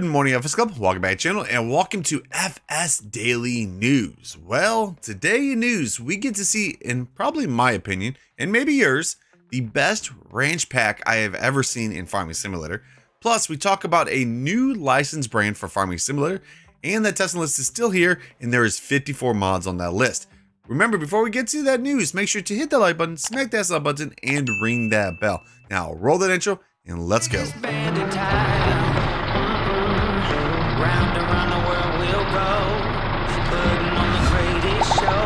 Good morning, FS Club. Welcome back to the channel and welcome to FS Daily News. Well, today in news, we get to see, in probably my opinion, and maybe yours, the best ranch pack I have ever seen in Farming Simulator. Plus, we talk about a new license brand for Farming Simulator, and that testing list is still here, and there is 54 mods on that list. Remember, before we get to that news, make sure to hit that like button, smack that sub button, and ring that bell. Now, roll that intro, and let's go. Round and round the world we'll go, putting on the greatest show.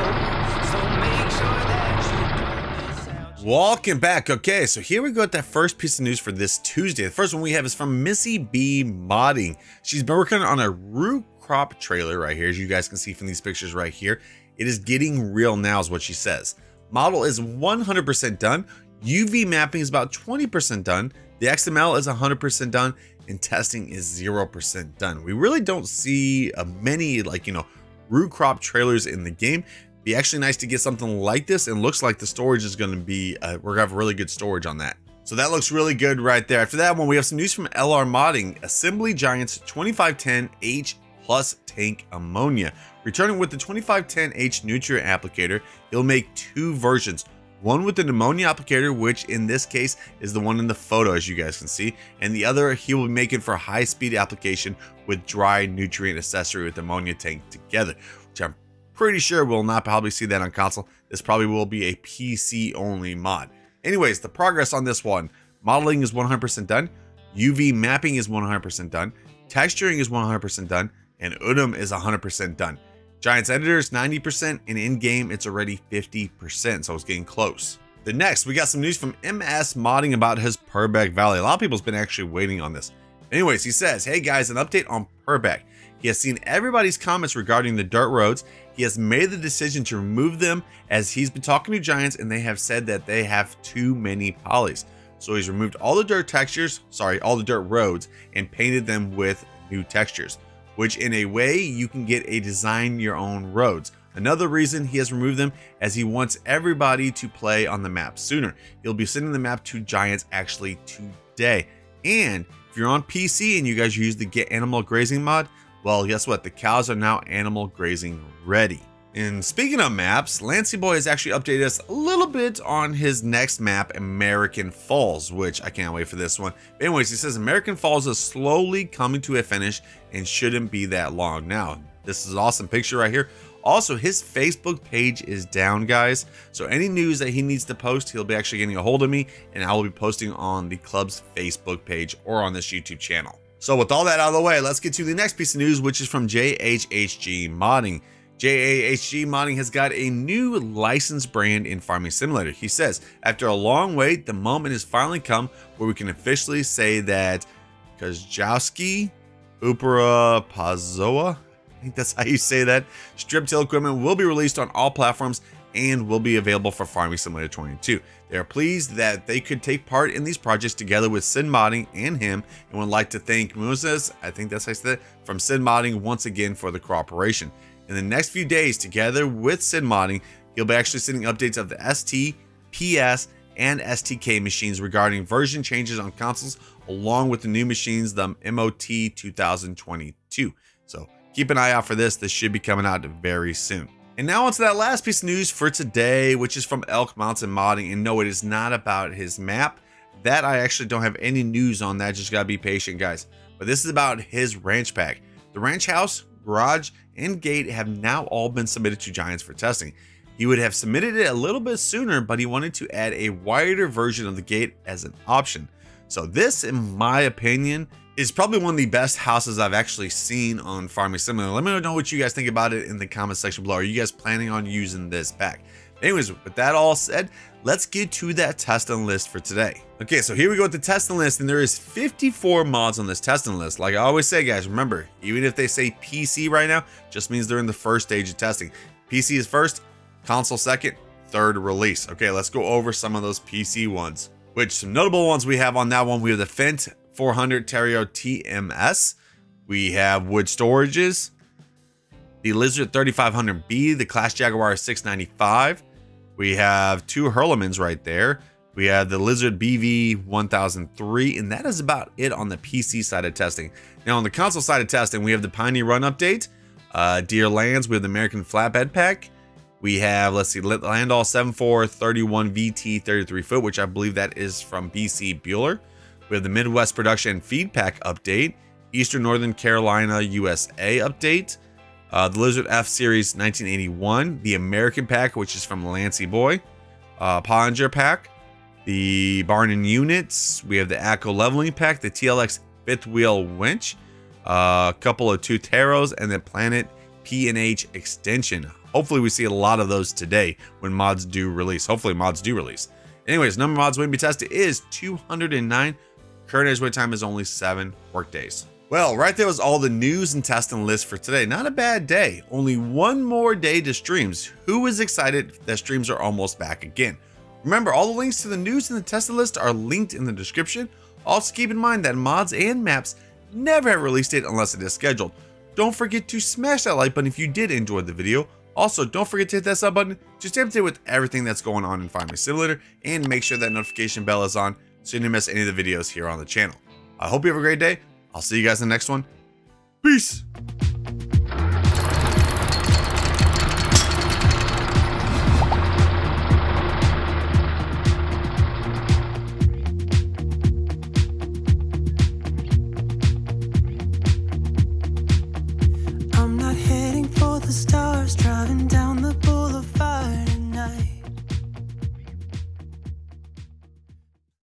So make sure that you. Welcome back. Okay, so here we go with that first piece of news for this Tuesday. The first one we have is from Missy B Modding. She's been working on a root crop trailer right here, as you guys can see from these pictures right here. It is getting real now, is what she says. Model is 100% done. UV mapping is about 20% done. The XML is 100% done, and testing is 0% done. We really don't see uh, many, like, you know, root crop trailers in the game. Be actually nice to get something like this, and looks like the storage is going to be, uh, we're going to have really good storage on that. So that looks really good right there. After that one, we have some news from LR Modding, Assembly Giants 2510H plus tank ammonia. Returning with the 2510H nutrient applicator, he'll make two versions. One with the ammonia applicator, which in this case is the one in the photo as you guys can see, and the other he will be making for high speed application with dry nutrient accessory with ammonia tank together, which I'm pretty sure we'll not probably see that on console. This probably will be a PC only mod. Anyways, the progress on this one, modeling is 100% done, UV mapping is 100% done, texturing is 100% done, and UDUM is 100% done. Giants editor is 90%, and in game it's already 50%, so it's getting close. The next, we got some news from MS modding about his Purbeck Valley. A lot of people's been actually waiting on this. Anyways, he says, Hey guys, an update on Purbeck. He has seen everybody's comments regarding the dirt roads. He has made the decision to remove them as he's been talking to Giants and they have said that they have too many polys. So he's removed all the dirt textures, sorry, all the dirt roads, and painted them with new textures which in a way you can get a design your own roads. Another reason he has removed them as he wants everybody to play on the map sooner. He'll be sending the map to Giants actually today. And if you're on PC and you guys use the Get Animal Grazing mod, well, guess what? The cows are now animal grazing ready. And speaking of maps, Lancey Boy has actually updated us a little bit on his next map, American Falls, which I can't wait for this one. But anyways, he says American Falls is slowly coming to a finish and shouldn't be that long. Now, this is an awesome picture right here. Also, his Facebook page is down, guys. So any news that he needs to post, he'll be actually getting a hold of me, and I will be posting on the club's Facebook page or on this YouTube channel. So with all that out of the way, let's get to the next piece of news, which is from JHHG Modding. JHHG Modding has got a new licensed brand in Farming Simulator. He says, after a long wait, the moment has finally come where we can officially say that Kozjowski Upra Pazoa, I think that's how you say that, strip till equipment will be released on all platforms and will be available for Farming Simulator 22. They are pleased that they could take part in these projects together with Sid Modding and him and would like to thank Moses, I think that's how I said it, from Sid Modding once again for the cooperation. In the next few days, together with Sid Modding, he'll be actually sending updates of the ST, PS, and STK machines regarding version changes on consoles, along with the new machines, the MOT 2022. So keep an eye out for this. This should be coming out very soon. And now onto that last piece of news for today, which is from Elk Mountain Modding. And no, it is not about his map. That I actually don't have any news on that. Just gotta be patient, guys. But this is about his ranch pack. The ranch house garage, and gate have now all been submitted to Giants for testing. He would have submitted it a little bit sooner, but he wanted to add a wider version of the gate as an option. So this, in my opinion, is probably one of the best houses I've actually seen on Farming Simulator. Let me know what you guys think about it in the comment section below. Are you guys planning on using this pack? Anyways, with that all said, let's get to that testing list for today. Okay, so here we go with the testing list, and there is 54 mods on this testing list. Like I always say, guys, remember, even if they say PC right now, just means they're in the first stage of testing. PC is first, console second, third release. Okay, let's go over some of those PC ones. Which some notable ones we have on that one, we have the Fendt 400 Vario TMS. We have wood storages, the Lizard 3500B, the Claas Jaguar 695. We have two Hürlimanns right there. We have the Lizard BV 1003, and that is about it on the PC side of testing. Now, on the console side of testing, we have the Pioneer Run update, uh, Deer Lands, we have the American Flatbed Pack. We have, let's see, Landoll 7431 VT 33 foot, which I believe that is from BC Bueller. We have the Midwest Production Feed Pack update, Eastern Northern Carolina USA update, uh, the Lizard F Series 1981, the American Pack, which is from Lancy Boy, uh, Pack, the Barn and Units. We have the ACO Leveling Pack, the TLX Fifth Wheel Winch, uh, a couple of two Taros, and the Planet P&H Extension. Hopefully we see a lot of those today when mods do release. Hopefully mods do release. Anyways, number of mods waiting to be tested is 209. Current edge wait time is only seven work days. Well, right there was all the news and testing list for today. Not a bad day. Only one more day to streams. Who is excited that streams are almost back again? Remember, all the links to the news and the testing list are linked in the description. Also, keep in mind that mods and maps never have release date unless it is scheduled. Don't forget to smash that like button if you did enjoy the video. Also, don't forget to hit that sub button to stay up to date with everything that's going on in Farming Simulator and make sure that notification bell is on so you don't miss any of the videos here on the channel. I hope you have a great day. I'll see you guys in the next one. Peace!